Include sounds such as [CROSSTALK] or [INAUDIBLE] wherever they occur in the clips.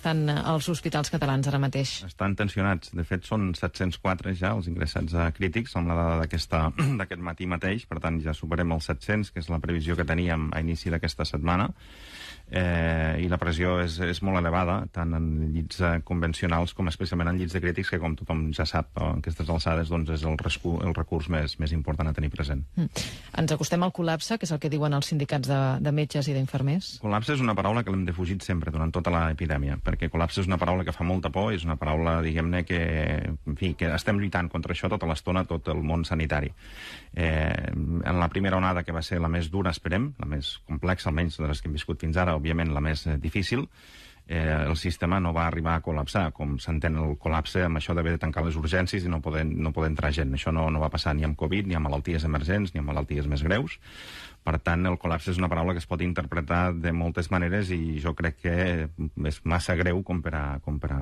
estan eh, als hospitals catalans ara mateix? Estan tensionats. De fet, són 704 ja els ingressats a crítics, amb la dada [CLEARS THROAT] d'aquest matí mateix. Per tant, ja superem els 700, que és la previsió que teníem a inici d'aquesta setmana eh, i la pressió és, és molt elevada, tant en llits eh, convencionals com especialment en llits de crítics, que com tothom ja sap, a aquestes alçades doncs, és el, rescu, el recurs més, més important a tenir present. Mm. Ens acostem al col·lapse, que és el que diuen els sindicats de, de metges i d'infermers? Col·lapse és una paraula que l'hem defugit sempre durant tota l'epidèmia, perquè col·lapse és una paraula que fa molta por, és una paraula, diguem-ne, que, en fi, que estem lluitant contra això tota l'estona, tot el món sanitari. Eh, en la primera onada, que va ser la més dura, esperem, la més complexa, almenys de les que hem viscut fins ara, òbviament la més eh, difícil, eh, el sistema no va arribar a col·lapsar, com s'entén el col·lapse amb això d'haver de tancar les urgències i no poder, no poder entrar gent. Això no, no va passar ni amb Covid, ni amb malalties emergents, ni amb malalties més greus. Per tant, el col·lapse és una paraula que es pot interpretar de moltes maneres i jo crec que és massa greu com per a, com per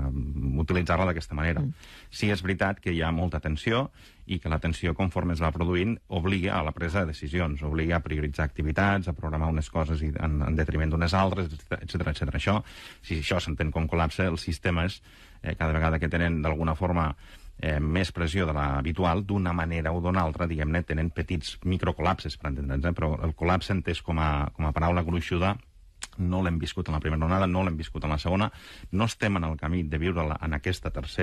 utilitzar-la d'aquesta manera. Mm. Sí, és veritat que hi ha molta tensió i que la tensió, conforme es va produint, obliga a la presa de decisions, obliga a prioritzar activitats, a programar unes coses en, en detriment d'unes altres, etc etc. Això, si això s'entén com col·lapse, els sistemes, eh, cada vegada que tenen d'alguna forma eh, més pressió de l'habitual, d'una manera o d'una altra, diguem-ne, tenen petits microcolapses, per entendre'ns, eh? però el col·lapse entès com a, com a paraula gruixuda no l'hem viscut en la primera onada, no l'hem viscut en la segona, no estem en el camí de viure en aquesta tercera